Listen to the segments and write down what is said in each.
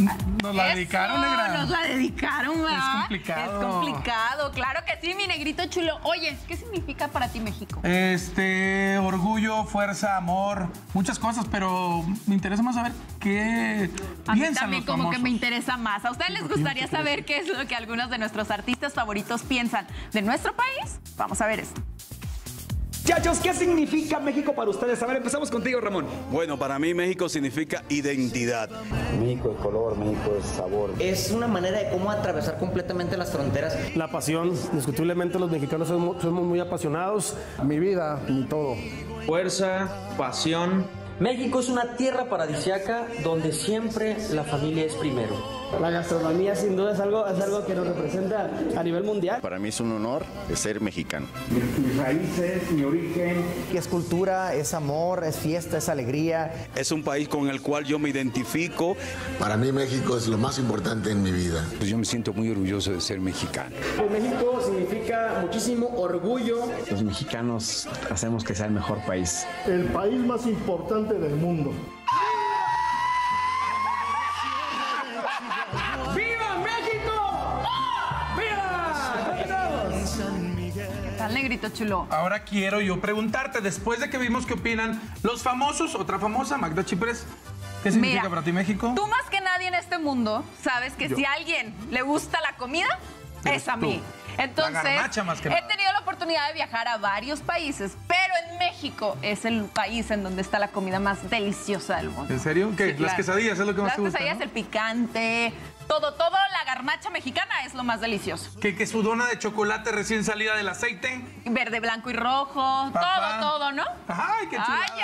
Nos la dedicaron, negra. Nos la dedicaron, ¿verdad? Es complicado. Es complicado, claro que sí, mi negrito chulo. Oye, ¿qué significa para ti México? Este, orgullo, fuerza, amor, muchas cosas, pero me interesa más saber qué A mí piensan también los como que me interesa más. ¿A ustedes les gustaría saber qué es lo que algunos de nuestros artistas favoritos piensan de nuestro país? Vamos a ver esto. Muchachos, ¿qué significa México para ustedes? A ver, empezamos contigo, Ramón. Bueno, para mí México significa identidad. México es color, México es sabor. Es una manera de cómo atravesar completamente las fronteras. La pasión, discutiblemente los mexicanos somos, somos muy apasionados. Mi vida, mi todo. Fuerza, pasión. México es una tierra paradisiaca donde siempre la familia es primero. La gastronomía sin duda es algo, es algo que nos representa a nivel mundial. Para mí es un honor ser mexicano. Mis raíces, mi origen. Es cultura, es amor, es fiesta, es alegría. Es un país con el cual yo me identifico. Para mí México es lo más importante en mi vida. Pues yo me siento muy orgulloso de ser mexicano. México significa muchísimo orgullo. Los mexicanos hacemos que sea el mejor país. El país más importante del mundo. ¡Viva México! ¡Viva! ¿Qué tal, negrito chulo? Ahora quiero yo preguntarte, después de que vimos qué opinan los famosos, otra famosa, Magda Chipres, ¿qué significa Mira, para ti México? Tú más que nadie en este mundo sabes que Yo. si a alguien le gusta la comida, es a tú. mí. Entonces, más que he nada. tenido oportunidad de viajar a varios países, pero en México es el país en donde está la comida más deliciosa del mundo. ¿En serio? ¿Qué? Sí, Las quesadillas es lo que más Las te gusta, quesadillas, ¿no? el picante, todo, todo la garnacha mexicana es lo más delicioso. Que, que su dona de chocolate recién salida del aceite. Verde, blanco y rojo, Papá. todo, todo, ¿no? Ay, qué chulada. Ay.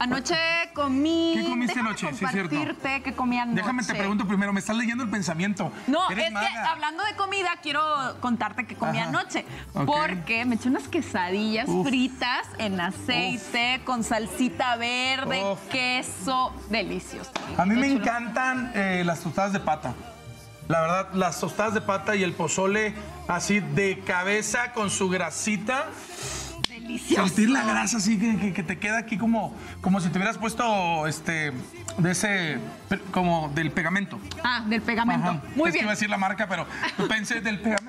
Anoche comí. ¿Qué comiste anoche? Sí, cierto. compartirte qué comí anoche. Déjame te pregunto primero, me estás leyendo el pensamiento. No, Eres es que hablando de comida, quiero contarte que comí Ajá. anoche. Porque me eché unas quesadillas Uf. fritas en aceite, con salsita verde, Uf. queso, delicioso. A mí me encantan eh, las tostadas de pata. La verdad, las tostadas de pata y el pozole así de cabeza con su grasita. Delicioso. Sentir la grasa así que, que- que te queda aquí como, como si te hubieras puesto este de ese como del pegamento. Ah, del pegamento. Ajá. Muy Es que iba a decir la marca, pero pensé del pegamento.